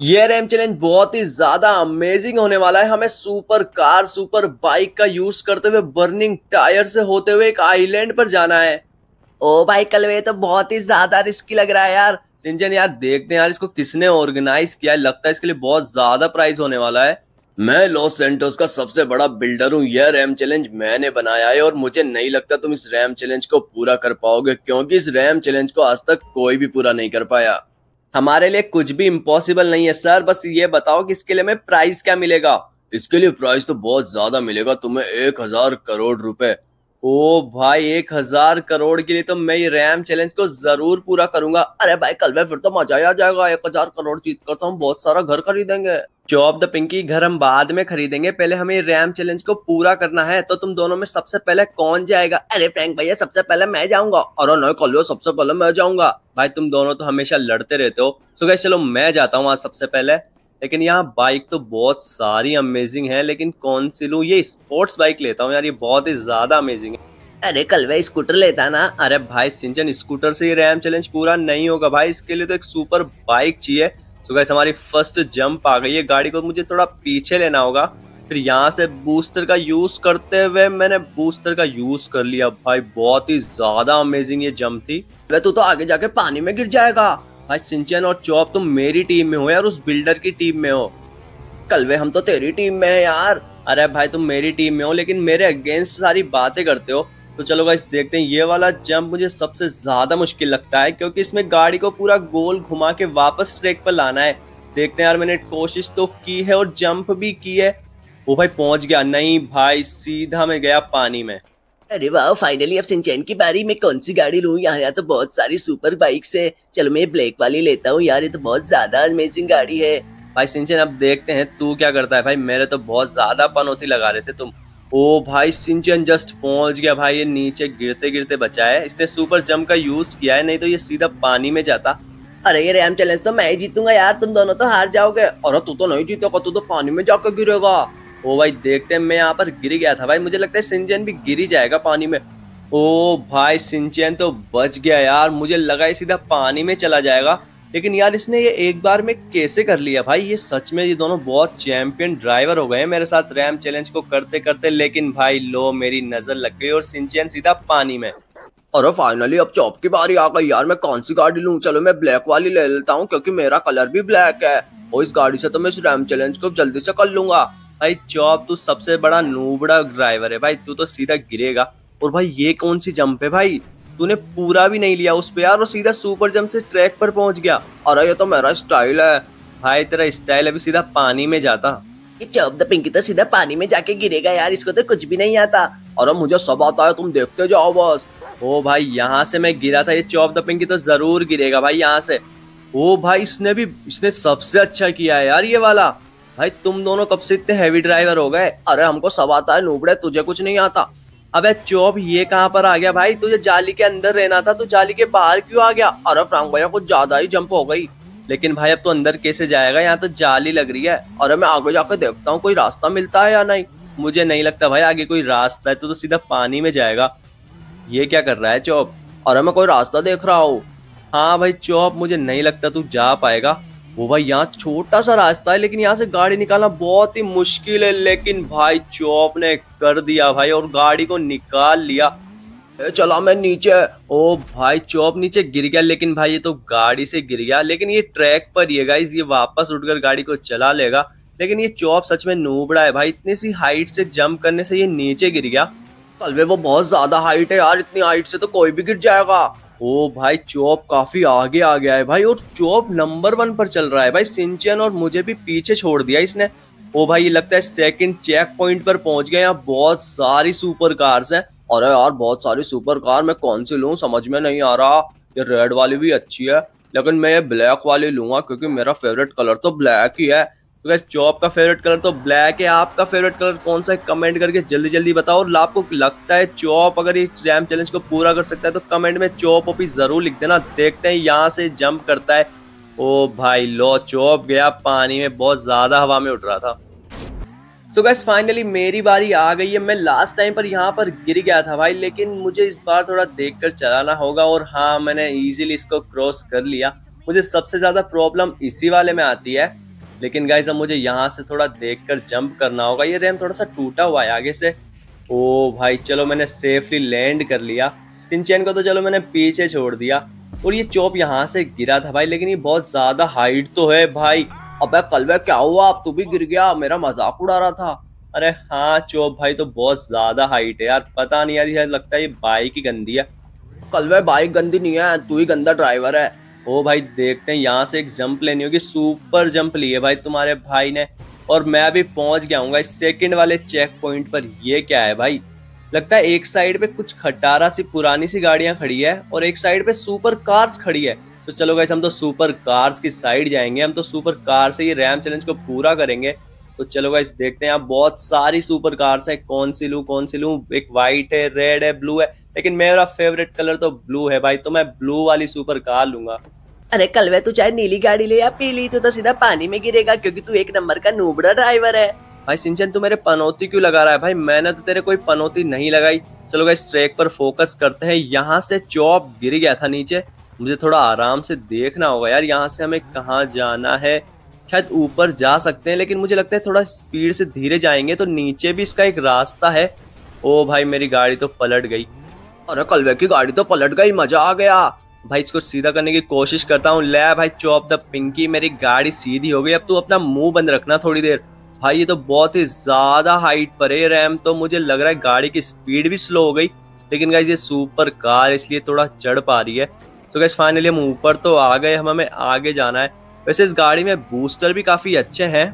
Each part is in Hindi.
ये रैम चैलेंज बहुत ही ज़्यादा अमेजिंग होने वाला है। हमें सुपर कार सुपर बाइक का यूज़ करते हुए बर्निंग टायर से होते हुए एक आइलैंड पर जाना है। ओ भाई कलवे तो बहुत ही ज़्यादा रिस्की लग रहा है यार। सिंजन यार देखते हैं यार इसको किसने ऑर्गेनाइज किया है? लगता है इसके लिए बहुत ज़्यादा प्राइस होने वाला है। मैं लॉस सेंटोस का सबसे बड़ा बिल्डर हूँ। यह रैम चैलेंज मैंने बनाया है और मुझे नहीं लगता तुम इस रैम चैलेंज को पूरा कर पाओगे क्योंकि इस रैम चैलेंज को आज तक कोई भी पूरा नहीं कर पाया। हमारे लिए कुछ भी इम्पॉसिबल नहीं है सर बस ये बताओ कि इसके लिए हमें प्राइस क्या मिलेगा? इसके लिए प्राइस तो बहुत ज़्यादा मिलेगा तुम्हें एक हज़ार करोड़ रुपए। ओ भाई एक हज़ार करोड़ के लिए तो मैं ये रैम चैलेंज को ज़रूर पूरा करूँगा। अरे भाई कल में फिर तो मज़ा आ जाएगा। एक हज़ार करोड़ जीत कर तो हम बहुत सारा घर खरीदेंगे। चॉप द पिंकी घर हम बाद में खरीदेंगे। पहले हमें रैम चैलेंज को पूरा करना है तो तुम दोनों में सबसे पहले कौन जाएगा? अरे फ्रैंक भैया, सबसे पहले मैं जाऊँगा। और कल सबसे पहले मैं जाऊँगा। भाई, तुम दोनों तो हमेशा लड़ते रहते हो। सो गैस चलो मैं जाता हूँ आज सबसे पहले। लेकिन यहाँ बाइक तो बहुत सारी अमेजिंग है, लेकिन कौन सी लू? ये स्पोर्ट्स बाइक लेता हूँ यार, ये बहुत ही ज़्यादा अमेजिंग है। अरे कल वह स्कूटर लेता ना। अरे भाई, सिंचन स्कूटर से ये रैम चैलेंज पूरा नहीं होगा। भाई, इसके लिए तो एक सुपर बाइक चाहिए। सो गैस हमारी फ़र्स्ट जंप आ गई है। गाड़ी को मुझे थोड़ा पीछे लेना होगा। फिर यहाँ से बूस्टर का यूज़ करते हुए मैंने बूस्टर का यूज़ कर लिया। भाई बहुत ही ज़्यादा अमेजिंग ये जंप थी। वह तो, तो आगे जाके पानी में गिर जाएगा। भाई सिंचन और चौप तुम मेरी टीम में हो यार उस बिल्डर की टीम में हो। कल वे हम तो तेरी टीम में है यार। अरे भाई तुम मेरी टीम में हो लेकिन मेरे अगेंस्ट सारी बातें करते हो। तो चलो गाइस देखते हैं। ये वाला जंप मुझे सबसे ज़्यादा मुश्किल लगता है क्योंकि इसमें गाड़ी को पूरा गोल घुमा के वापस ट्रैक पर लाना है। देखते हैं यार मैंने कोशिश तो की है और जंप भी की है। वो भाई पहुँच गया। नहीं भाई सीधा मैं गया पानी में। अरे वाह फाइनली अब सिंचैन की बारी। में कौन सी गाड़ी लूँ यहाँ यहाँ तो बहुत सारी सुपर बाइक्स है। चलो मैं ब्लैक वाली लेता हूँ। यार ये तो बहुत ज़्यादा अमेजिंग गाड़ी है। भाई सिंचन अब देखते हैं तू क्या करता है। भाई मेरे तो बहुत ज़्यादा पनौती लगा रहे थे तुम। ओ भाई सिंचन जस्ट पहुँच गया भाई ये नीचे गिरते गिरते बचा है। इसने सुपर जंप का यूज़ किया है नहीं तो ये सीधा पानी में जाता। अरे ये रैम चैलेंज तो मैं ही जीतूँगा यार तुम दोनों तो हार जाओगे। और तू तो नहीं जीतेगा तू तो पानी में जाकर गिरेगा। ओ भाई देखते हैं मैं यहाँ पर गिर गया था भाई। मुझे लगता है सिंचन भी गिर ही जाएगा पानी में। ओ भाई सिंचन तो बच गया यार। मुझे लगा ये सीधा पानी में चला जाएगा। लेकिन यार इसने ये एक बार में कैसे कर लिया भाई? ये सच में ये दोनों बहुत चैंपियन ड्राइवर हो गए हैं मेरे साथ रैम चैलेंज को करते करते। लेकिन भाई लो मेरी नज़र लग गई और सिंचन सीधा पानी में। अरे फाइनली अब चौप की बारी आ गई यार। मैं कौन सी गाड़ी लूँ? चलो मैं ब्लैक वाली ले लेता हूँ क्योंकि मेरा कलर भी ब्लैक है। और इस गाड़ी से तो मैं इस रैम चैलेंज को जल्दी से कर लूँगा। भाई चौप तू सबसे बड़ा नूबड़ा ड्राइवर है भाई। तू तो सीधा गिरेगा। और भाई ये कौन सी जंप है भाई? तूने पूरा भी नहीं लिया उस पे यार और सीधा सुपर जंप से ट्रैक पर पहुँच गया। अरे ये तो मेरा स्टाइल है। भाई तेरा स्टाइल अभी सीधा पानी में जाता। ये चौप द पिंकी तो सीधा पानी में जाके गिरेगा यार इसको तो कुछ भी नहीं आता। और मुझे सब आता है तुम देखते जाओ बस। ओ भाई यहाँ से मैं गिरा था ये चौप द पिंकी तो ज़रूर गिरेगा भाई यहाँ से। ओ भाई इसने भी इसने सबसे अच्छा किया है यार ये वाला। भाई तुम दोनों कब से इतने हैवी ड्राइवर हो गए? अरे हमको सब आता है नूबड़े तुझे कुछ नहीं आता। अबे चौप ये कहाँ पर आ गया भाई? तुझे जाली के अंदर रहना था तो जाली के बाहर क्यों आ गया? अरे फ्रांक भैया कुछ ज़्यादा ही जंप हो गई। लेकिन भाई अब तो अंदर कैसे जाएगा? यहाँ तो जाली लग रही है। अरे मैं आगे जाकर देखता हूँ कोई रास्ता मिलता है या नहीं? मुझे नहीं लगता भाई आगे कोई रास्ता है तो, तो सीधा पानी में जाएगा। ये क्या कर रहा है चौप? अरे मैं कोई रास्ता देख रहा हूँ। हाँ भाई चौप मुझे नहीं लगता तू जा पाएगा। वो भाई यहाँ छोटा सा रास्ता है, लेकिन यहाँ से गाड़ी निकालना बहुत ही मुश्किल है। लेकिन भाई चौप ने कर दिया भाई और गाड़ी को निकाल लिया। चला मैं नीचे। ओ भाई चौप नीचे गिर गया, लेकिन भाई ये तो गाड़ी से गिर गया। लेकिन ये ट्रैक पर है गाइस ये वापस उठकर गाड़ी को चला लेगा। लेकिन ये चौप सच में नूबड़ा है भाई, इतनी सी हाइट से जंप करने से ये नीचे गिर गया। कलवे वो बहुत ज़्यादा हाइट है यार, इतनी हाइट से तो कोई भी गिर जाएगा। ओ भाई, चौप काफ़ी आगे आ गया है भाई, और चौप नंबर वन पर चल रहा है भाई सिंचन और मुझे भी पीछे छोड़ दिया इसने। ओ भाई, ये लगता है सेकंड चेक पॉइंट पर पहुँच गया यहाँ बहुत सारी सुपर कार्स हैं। अरे यार, बहुत सारी सुपर कार मैं कौन सी लूँ? समझ में नहीं आ रहा। ये रेड वाली भी अच्छी है, लेकिन मैं ये ब्लैक वाली लूँगा, क्योंकि मेरा फेवरेट कलर तो ब्लैक ही है। तो गैस चॉप का फेवरेट कलर तो ब्लैक है, आपका फेवरेट कलर कौन सा है? कमेंट करके जल्दी जल्दी बताओ। और आपको लगता है चॉप अगर ये रैम चैलेंज को पूरा कर सकता है तो कमेंट में चॉप ओपी ज़रूर लिख देना। देखते हैं यहाँ से जंप करता है। ओ भाई, लो चॉप गया पानी में, बहुत ज़्यादा हवा में उठ रहा था। सो गैस फाइनली मेरी बारी आ गई है। मैं लास्ट टाइम पर यहाँ पर गिर गया था भाई, लेकिन मुझे इस बार थोड़ा देख कर चलाना होगा। और हाँ मैंने इजीली इसको क्रॉस कर लिया। मुझे सबसे ज़्यादा प्रॉब्लम इसी वाले में आती है। लेकिन गाइज़ अब मुझे यहाँ से थोड़ा देखकर जंप करना होगा। ये रैम थोड़ा सा टूटा हुआ है आगे से। ओ भाई, चलो मैंने सेफली लैंड कर लिया। सिंचैन को तो चलो मैंने पीछे छोड़ दिया। और ये चौप यहाँ से गिरा था भाई, लेकिन ये बहुत ज़्यादा हाइट तो है भाई। अबे कलवे क्या हुआ? अब तू भी गिर गया। मेरा मज़ाक उड़ा रहा था। अरे हाँ चौप भाई तो बहुत ज़्यादा हाइट है यार। पता नहीं यार, ये लगता है ये बाइक ही गंदी है। कलवे बाइक गंदी नहीं है, तू ही गंदा ड्राइवर है। ओ भाई, देखते हैं, यहाँ से एक जंप लेनी होगी। सुपर जंप लिए भाई तुम्हारे भाई ने। और मैं अभी पहुँच गया हूँ इस सेकेंड वाले चेक पॉइंट पर। ये क्या है भाई? लगता है एक साइड पे कुछ खटारा सी, पुरानी सी गाड़ियाँ खड़ी है और एक साइड पे सुपर कार्स खड़ी है। तो चलो गाइस हम तो सुपर कार्स की साइड जाएँगे। हम तो सुपर कार से ये रैम चैलेंज को पूरा करेंगे। तो चलो गाइस देखते हैं यहाँ बहुत सारी सुपर कार्स है। कौन सी लू कौन सी लू? एक व्हाइट है रेड है ब्लू है। लेकिन मेरा फेवरेट कलर तो ब्लू है भाई। तो मैं ब्लू वाली सुपर कार लूँगा। अरे कलवे तू चाहे नीली गाड़ी ले या पीली तू तो सीधा पानी में गिरेगा क्योंकि तू एक नंबर का नूबड़ा ड्राइवर है। भाई सिंचन तू मेरे पनौती क्यों लगा रहा है? भाई मैंने तो तेरे कोई पनौती नहीं लगाई। चलो इस ट्रैक पर फोकस करते हैं। यहाँ से चौप गिर गया था नीचे। मुझे थोड़ा आराम से देखना होगा यार। यहाँ से हमें कहाँ जाना है? शायद ऊपर जा सकते हैं, लेकिन मुझे लगता है थोड़ा स्पीड से धीरे जाएँगे तो नीचे भी इसका एक रास्ता है। ओ भाई, मेरी गाड़ी तो पलट गई। अरे कलवे की गाड़ी तो पलट गई, मज़ा आ गया। भाई, इसको सीधा करने की कोशिश करता हूँ। ले भाई, चौप द पिंकी, मेरी गाड़ी सीधी हो गई। अब तू अपना मुँह बंद रखना थोड़ी देर। भाई, ये तो बहुत ही ज़्यादा हाइट पर है, रैम तो मुझे लग रहा है गाड़ी की स्पीड भी स्लो हो गई। लेकिन गाइज़ ये सुपर कार इसलिए थोड़ा चढ़ पा रही है। तो गाइज़ फाइनली हम ऊपर तो आ गए, हम हमें आगे जाना है। वैसे इस गाड़ी में बूस्टर भी काफ़ी अच्छे हैं।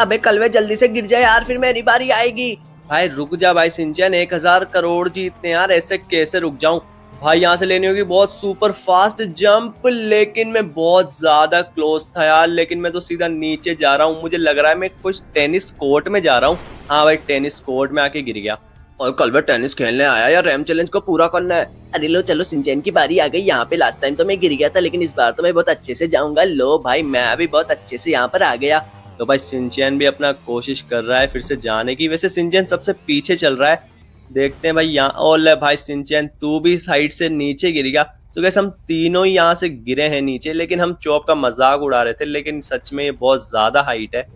अबे कलवे जल्दी से गिर जाए यार फिर मेरी बारी आएगी। भाई रुक जा भाई सिंचन एक हज़ार करोड़ जीतने यार ऐसे कैसे रुक जाऊँ? भाई यहाँ से लेनी होगी बहुत सुपर फास्ट जंप लेकिन मैं बहुत ज़्यादा क्लोज था यार लेकिन मैं तो सीधा नीचे जा रहा हूँ। मुझे लग रहा है मैं कुछ टेनिस कोर्ट में जा रहा हूँ। हाँ भाई टेनिस कोर्ट में आके गिर गया। और कल मैं टेनिस खेलने आया या रैम चैलेंज को पूरा करना है। अरे लो चलो सिंचैन की बारी आ गई। यहाँ पे लास्ट टाइम तो मैं गिर गया था लेकिन इस बार तो मैं बहुत अच्छे से जाऊँगा। लो भाई मैं भी बहुत अच्छे से यहाँ पर आ गया। तो भाई सिंचैन भी अपना कोशिश कर रहा है फिर से जाने की। वैसे सिंचैन सबसे पीछे चल रहा है। देखते हैं भाई यहाँ ओले भाई सिंचैन तू भी साइड से नीचे गिर गया। तो कैसे हम तीनों ही यहाँ से गिरे हैं नीचे लेकिन हम चौप का मज़ाक उड़ा रहे थे लेकिन सच में ये बहुत ज़्यादा हाइट है।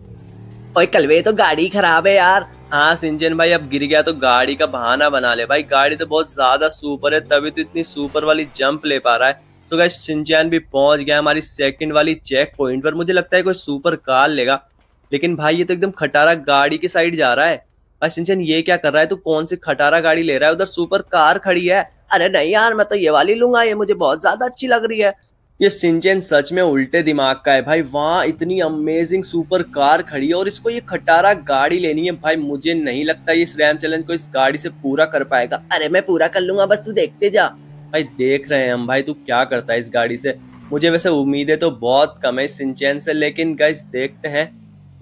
ओए कलवे तो गाड़ी खराब है यार। हाँ सिंचन भाई, अब गिर गया तो गाड़ी का बहाना बना ले। भाई, गाड़ी तो बहुत ज़्यादा सुपर है, तभी तो इतनी सुपर वाली जंप ले पा रहा है। तो गैस सिंचैन भी पहुँच गया हमारी सेकंड वाली चेक पॉइंट पर। मुझे लगता है कोई सुपर कार लेगा। लेकिन भाई, ये तो एकदम खटारा गाड़ी की साइड जा रहा है। भाई सिंचन ये क्या कर रहा है? तू कौन सी खटारा गाड़ी ले रहा है? उधर सुपर कार खड़ी है। अरे नहीं यार, मैं तो ये वाली लूँगा, ये मुझे बहुत ज़्यादा अच्छी लग रही है। ये सिंचन सच में उल्टे दिमाग का है। भाई, वहाँ इतनी अमेजिंग सुपर कार खड़ी है और इसको ये खटारा गाड़ी लेनी है। भाई, मुझे नहीं लगता ये इस रैम चैलेंज को इस गाड़ी से पूरा कर पाएगा। अरे, मैं पूरा कर लूँगा, बस तू देखते जा। भाई, देख रहे हैं हम, भाई, तू क्या करता है इस गाड़ी से? मुझे वैसे उम्मीदें तो बहुत कम है सिंचन से, लेकिन गाइस देखते हैं।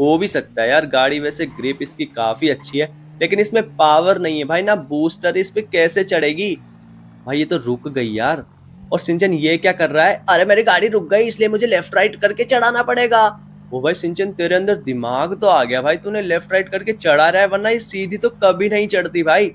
हो भी सकता है यार, गाड़ी वैसे ग्रिप इसकी काफ़ी अच्छी है, लेकिन इसमें पावर नहीं है। भाई, ना बूस्टर इस पे कैसे चढ़ेगी? भाई, ये तो रुक गई यार। और सिंचन ये क्या कर रहा है? अरे, मेरी गाड़ी रुक गई, इसलिए मुझे लेफ़्ट राइट करके चढ़ाना पड़ेगा। वो भाई, सिंचन, तेरे अंदर दिमाग तो आ गया भाई। तूने लेफ़्ट राइट करके चढ़ा रहा है, वरना ये सीधी तो कभी नहीं चढ़ती भाई।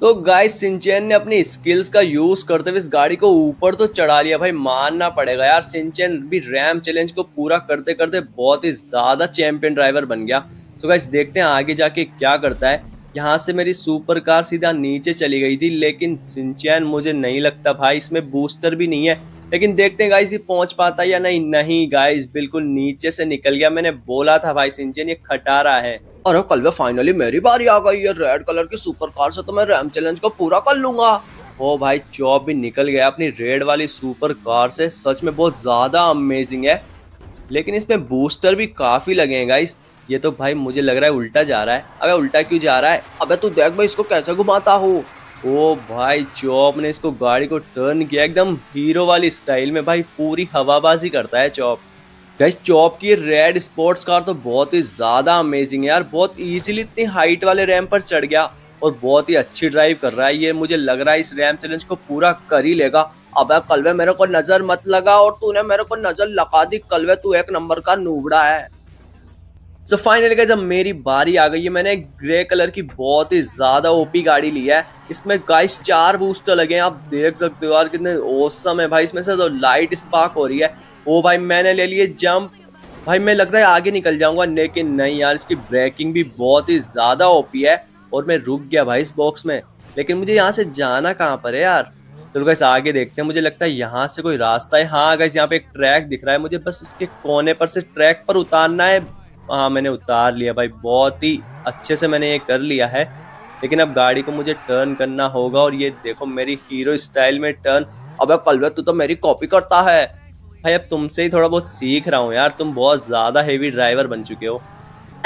तो गाइस सिंचन ने अपनी स्किल्स का यूज़ करते हुए इस गाड़ी को ऊपर तो चढ़ा लिया। भाई, मानना पड़ेगा यार, सिंचन भी रैम चैलेंज को पूरा करते करते बहुत ही ज़्यादा चैंपियन ड्राइवर बन गया। तो गाइस देखते हैं आगे जाके क्या करता है। यहाँ से मेरी सुपर कार सीधा नीचे चली गई थी, लेकिन सिंचैन मुझे नहीं लगता भाई, इसमें बूस्टर भी नहीं है। लेकिन देखते हैं गाइस ये पहुँच पाता या नहीं? नहीं गाइस बिल्कुल नीचे से निकल गया। मैंने बोला था भाई, सिंचन ये खटारा है। अरे कल वे फाइनली मेरी बारी आ गई है रेड कलर की सुपर कार से तो मैं रैम चैलेंज को पूरा कर लूँगा। ओ भाई चौप भी निकल गया अपनी रेड वाली सुपर कार से। सच में बहुत ज़्यादा अमेजिंग है। लेकिन इसमें बूस्टर भी काफ़ी लगे हैं गाइस ये तो भाई मुझे लग रहा है उल्टा जा रहा है। अबे उल्टा क्यों जा रहा है? अबे तू देख भाई, इसको कैसे घुमाता हूँ? ओ भाई, चौप ने इसको गाड़ी को टर्न किया एकदम हीरो वाली स्टाइल में। भाई, पूरी हवाबाजी करता है चौप। गैस चौप की रेड स्पोर्ट्स कार तो बहुत ही ज़्यादा अमेजिंग है यार। बहुत ईजिली इतनी हाइट वाले रैम पर चढ़ गया और बहुत ही अच्छी ड्राइव कर रहा है। ये मुझे लग रहा है इस रैम चैलेंज को पूरा कर ही लेगा। अब कलवे मेरे को नज़र मत लगा और तूने मेरे को नज़र लगा दी। कलवे तू एक नंबर का नूबड़ा है। सो फाइनली जब मेरी बारी आ गई है। मैंने ग्रे कलर की बहुत ही ज़्यादा ओपी गाड़ी ली है। इसमें गाइस चार बूस्टर लगे हैं। आप देख सकते हो यार, कितने ओसम है भाई। इसमें से तो लाइट स्पार्क हो रही है। ओ भाई, मैंने ले लिए जंप भाई, मैं लगता है आगे निकल जाऊँगा, लेकिन नहीं यार, इसकी ब्रेकिंग भी बहुत ही ज़्यादा ओपी है। और मैं रुक गया भाई इस बॉक्स में। लेकिन मुझे यहाँ से जाना कहाँ पर है यार? चलो गैस आगे देखते हैं। मुझे लगता है यहाँ से कोई रास्ता है। हाँ गैस यहाँ पे एक ट्रैक दिख रहा है। मुझे बस इसके कोने पर से ट्रैक पर उतारना है। हाँ मैंने उतार लिया भाई। बहुत ही अच्छे से मैंने ये कर लिया है। लेकिन अब गाड़ी को मुझे टर्न करना होगा और ये देखो मेरी हीरो स्टाइल में टर्न अब कलवे तू तो मेरी कॉपी करता है। भाई अब तुमसे ही थोड़ा बहुत सीख रहा हूँ यार। तुम बहुत ज़्यादा हेवी ड्राइवर बन चुके हो।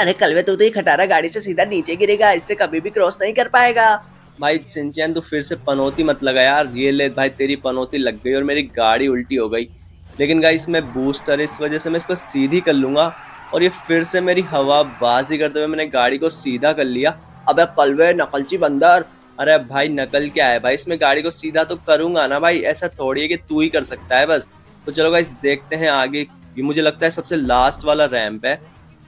अरे कलवे तू तो ये खटारा गाड़ी से सीधा नीचे गिरेगा। इससे कभी भी क्रॉस नहीं कर पाएगा। भाई सिंचैन तू फिर से पनौती मत लगा यार। ये ले भाई तेरी पनौती लग गई और मेरी गाड़ी उल्टी हो गई। लेकिन गाइस मैं बूस्टर इस वजह से मैं इसको सीधी कर लूँगा। और ये फिर से मेरी हवा बाजी करते हुए मैंने गाड़ी को सीधा कर लिया। अबे कलवे नकलची बंदर अरे भाई नकल क्या है भाई? इसमें गाड़ी को सीधा तो करूँगा ना भाई, ऐसा थोड़ी है कि तू ही कर सकता है बस। तो चलो गाइस देखते हैं आगे ये मुझे लगता है सबसे लास्ट वाला रैंप है।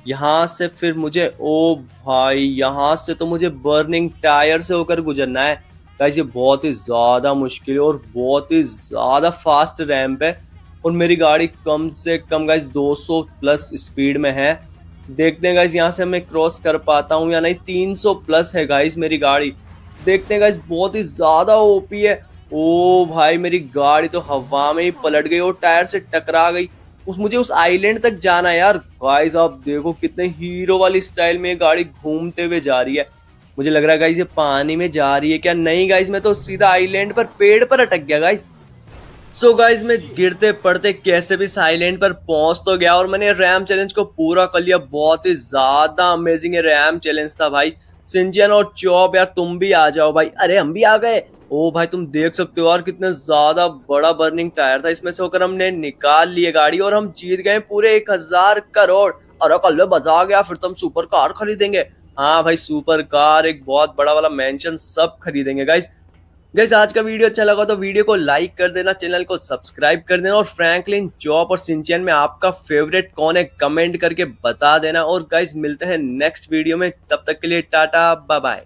यहाँ से फिर मुझे, ओ भाई, यहाँ से तो मुझे बर्निंग टायर से होकर गुजरना है। गाइस ये बहुत ही ज़्यादा मुश्किल है और बहुत ही ज़्यादा फास्ट रैंप है। और मेरी गाड़ी कम से कम गाइस 200 प्लस स्पीड में है। देखते हैं गाइस यहाँ से मैं क्रॉस कर पाता हूँ या नहीं। 300 प्लस है गाइस मेरी गाड़ी। देखते हैं गाइज़ बहुत ही ज़्यादा ओपी है। ओ भाई मेरी गाड़ी तो हवा में ही पलट गई और टायर से टकरा गई। उस मुझे उस आइलैंड तक जाना है यार। गाइस आप देखो कितने हीरो वाली स्टाइल में ये गाड़ी घूमते हुए जा रही है। मुझे लग रहा है गाइज़ ये पानी में जा रही है क्या? नहीं गाइज़ मैं तो सीधा आइलैंड पर पेड़ पर अटक गया गाइस सो so गाइज़ मैं गिरते पड़ते कैसे भी साइलेंट पर पहुँच तो गया और मैंने रैम चैलेंज को पूरा कर लिया। बहुत ही ज़्यादा अमेजिंग रैम चैलेंज था भाई। सिंजन और चौप यार तुम भी आ जाओ भाई। अरे हम भी आ गए। ओ भाई, तुम देख सकते हो यार कितना ज़्यादा बड़ा बर्निंग टायर था। इसमें से होकर हमने निकाल लिए गाड़ी और हम जीत गए पूरे एक हज़ार करोड़। और कल बजा गया, फिर तुम सुपर कार खरीदेंगे। हाँ भाई सुपर कार एक बहुत बड़ा वाला मेंशन सब खरीदेंगे। गाइस गैस आज का वीडियो अच्छा लगा तो वीडियो को लाइक कर देना चैनल को सब्सक्राइब कर देना और फ्रैंकलिन जॉब और सिंचन में आपका फेवरेट कौन है कमेंट करके बता देना और गैस मिलते हैं नेक्स्ट वीडियो में, तब तक के लिए टाटा बाय बाय